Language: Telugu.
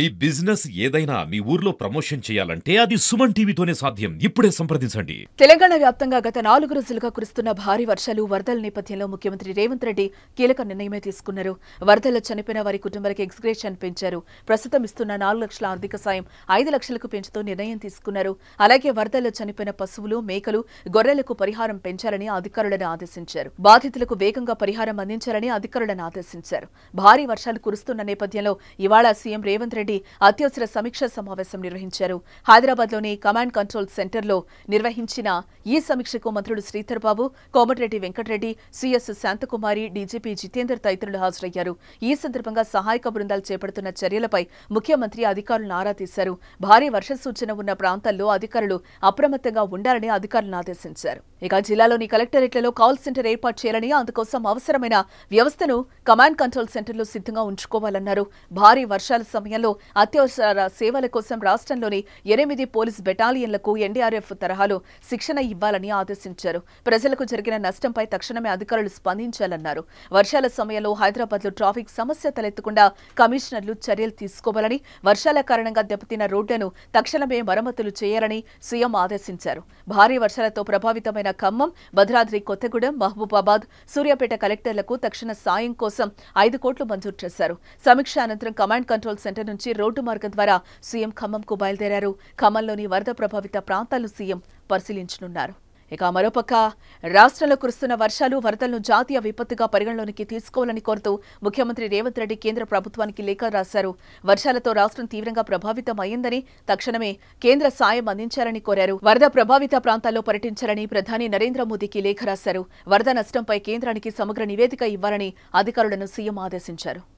మీ బిజినెస్ ఏదైనా మీ ఊర్లో ప్రమోషన్ చేయాలంటే అది సుమన్ టీవీతోనే సాధ్యం. ఇప్పుడే సంప్రదించండి. తెలంగాణ వ్యాప్తంగా గత నాలుగు రోజులుగా కురుస్తున్న భారీ వర్షాలు వరదల నేపథ్యంలో ముఖ్యమంత్రి రేవంత్ రెడ్డి కీలక నిర్ణయమే తీసుకున్నారు. వరదల్లో చనిపోయిన వారి కుటుంబాలకు ఎక్స్గ్రేషన్ పెంచారు. ప్రస్తుతం ఇస్తున్న నాలుగు లక్షల ఆర్థిక సాయం ఐదు లక్షలకు పెంచుతూ నిర్ణయం తీసుకున్నారు. అలాగే వరదల్లో చనిపోయిన పశువులు మేకలు గొర్రెలకు పరిహారం పెంచాలని అధికారులను ఆదేశించారు. బాధితులకు వేగంగా పరిహారం అందించాలని అధికారులను ఆదేశించారు. భారీ వర్షాలు కురుస్తున్న నేపథ్యంలో ఇవాళ సీఎం రేవంత్ రెడ్డి అత్యవసర సమీక్షా సమావేశం నిర్వహించారు. హైదరాబాద్లోని కమాండ్ కంట్రోల్ సెంటర్లో నిర్వహించిన ఈ సమీక్షకు మంత్రులు శ్రీధర్బాబు కోమటిరెడ్డి వెంకటరెడ్డి సిఎస్ శాంతకుమారి డీజీపీ జితేందర్ తదితరులు హాజరయ్యారు. ఈ సందర్భంగా సహాయక బృందాలు చేపడుతున్న చర్యలపై ముఖ్యమంత్రి అధికారులను ఆరా తీశారు. భారీ వర్ష సూచన ఉన్న ప్రాంతాల్లో అధికారులు అప్రమత్తంగా ఉండాలని అధికారులను ఆదేశించారు. ఇక జిల్లాలోని కలెక్టరేట్లలో కాల్ సెంటర్ ఏర్పాటు చేయాలని అందుకోసం అవసరమైన వ్యవస్థను కమాండ్ కంట్రోల్ సెంటర్లో సిద్ధంగా ఉంచుకోవాలన్నారు. భారీ వర్షాల సమయంలో అత్యవసర సేవల కోసం రాష్ట్రంలోని ఎనిమిది పోలీస్ బెటాలియన్లకు ఎన్డీఆర్ఎఫ్ తరహాలో శిక్షణ ఇవ్వాలని ఆదేశించారు. ప్రజలకు జరిగిన నష్టంపై తక్షణమే అధికారులు స్పందించాలన్నారు. వర్షాల సమయంలో హైదరాబాద్లో ట్రాఫిక్ సమస్య తలెత్తకుండా కమిషనర్లు చర్యలు తీసుకోవాలని వర్షాల కారణంగా దెబ్బతిన్న రోడ్డును తక్షణమే మరమ్మతులు చేయాలని సీఎం ఆదేశించారు. భారీ వర్షాలతో ప్రభావితమైన ఖమ్మం భద్రాద్రి కొత్తగూడెం మహబూబాబాద్ సూర్యాపేట కలెక్టర్లకు తక్షణ సాయం కోసం ఐదు కోట్లు మంజూరు చేశారు. సమీక్ష అనంతరం కమాండ్ కంట్రోల్ సెంటర్ నుంచి రోడ్డు మార్గం ద్వారా సీఎం ఖమ్మంకు బయలుదేరారు. ఖమ్మంలోని వరద ప్రభావిత ప్రాంతాలు సీఎం పరిశీలించనున్నారు. ఇక మరోపక్క రాష్ట్రంలో కురుస్తున్న వర్షాలు వరదలను జాతీయ విపత్తుగా పరిగణలోనికి తీసుకోవాలని కోరుతూ ముఖ్యమంత్రి రేవంత్ రెడ్డి కేంద్ర ప్రభుత్వానికి లేఖ రాశారు. వర్షాలతో రాష్ట్రం తీవ్రంగా ప్రభావితం తక్షణమే కేంద్ర సాయం అందించాలని కోరారు. వరద ప్రభావిత ప్రాంతాల్లో పర్యటించాలని ప్రధాని నరేంద్ర మోదీకి లేఖ రాశారు. వరద నష్టంపై కేంద్రానికి సమగ్ర నివేదిక ఇవ్వాలని అధికారులను సీఎం ఆదేశించారు.